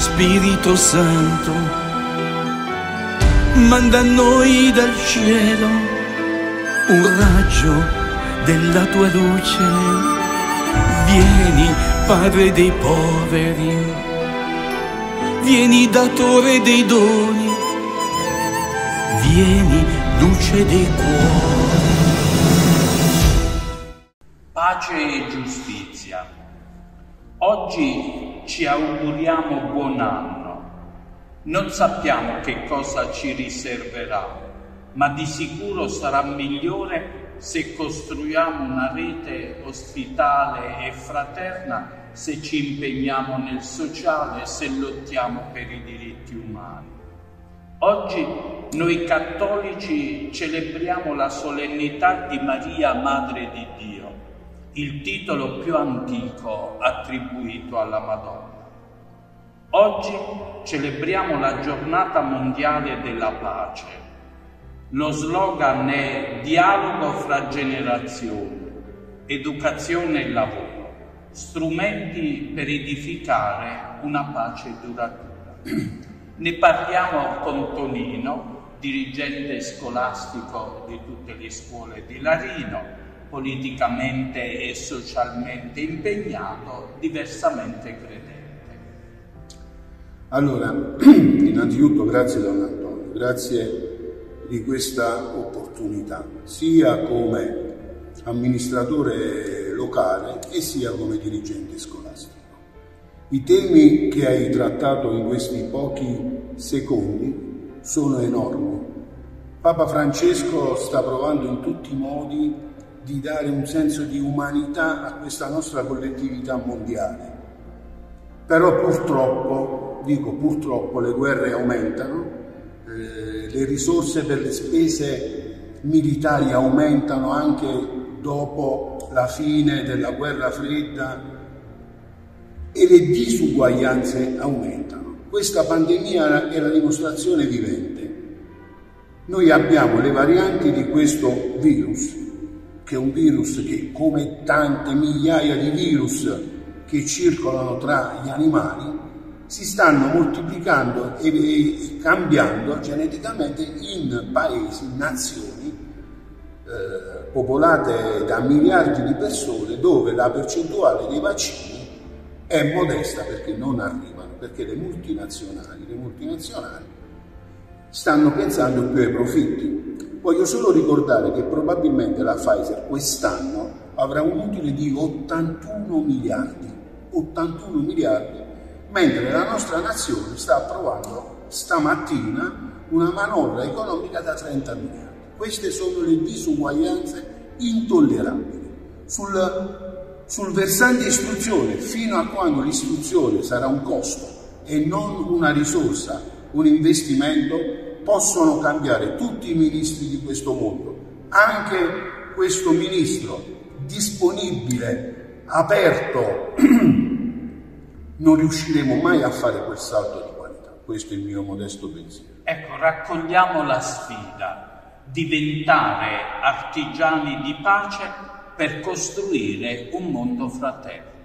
Spirito Santo, manda a noi dal cielo un raggio della tua luce. Vieni, Padre dei poveri, vieni, datore dei doni, vieni, luce dei cuori. Pace e giustizia. Oggi ci auguriamo buon anno. Non sappiamo che cosa ci riserverà, ma di sicuro sarà migliore se costruiamo una rete ospitale e fraterna, se ci impegniamo nel sociale, se lottiamo per i diritti umani. Oggi noi cattolici celebriamo la solennità di Maria, Madre di Dio il titolo più antico attribuito alla Madonna. Oggi celebriamo la giornata mondiale della pace. Lo slogan è dialogo fra generazioni, educazione e lavoro, strumenti per edificare una pace duratura. Ne parliamo con Tonino, dirigente scolastico di tutte le scuole di Larino, politicamente e socialmente impegnato, diversamente credente. Allora, innanzitutto grazie Don Antonio, grazie di questa opportunità, sia come amministratore locale e sia come dirigente scolastico. I temi che hai trattato in questi pochi secondi sono enormi. Papa Francesco sta provando in tutti i modi di dare un senso di umanità a questa nostra collettività mondiale. Però purtroppo, dico purtroppo, le guerre aumentano, eh, le risorse per le spese militari aumentano anche dopo la fine della guerra fredda e le disuguaglianze aumentano. Questa pandemia è la dimostrazione vivente. Noi abbiamo le varianti di questo virus che è un virus che, come tante migliaia di virus che circolano tra gli animali, si stanno moltiplicando e cambiando geneticamente in paesi, nazioni eh, popolate da miliardi di persone dove la percentuale dei vaccini è modesta perché non arrivano, perché le multinazionali, le multinazionali stanno pensando più ai profitti Voglio solo ricordare che probabilmente la Pfizer quest'anno avrà un utile di 81 miliardi, 81 miliardi, mentre la nostra nazione sta approvando stamattina una manovra economica da 30 miliardi. Queste sono le disuguaglianze intollerabili. Sul, sul versante istruzione, fino a quando l'istruzione sarà un costo e non una risorsa, un investimento, possono cambiare tutti i ministri di questo mondo, anche questo ministro disponibile, aperto, non riusciremo mai a fare quel salto di qualità. Questo è il mio modesto pensiero. Ecco, raccogliamo la sfida, diventare artigiani di pace per costruire un mondo fraterno.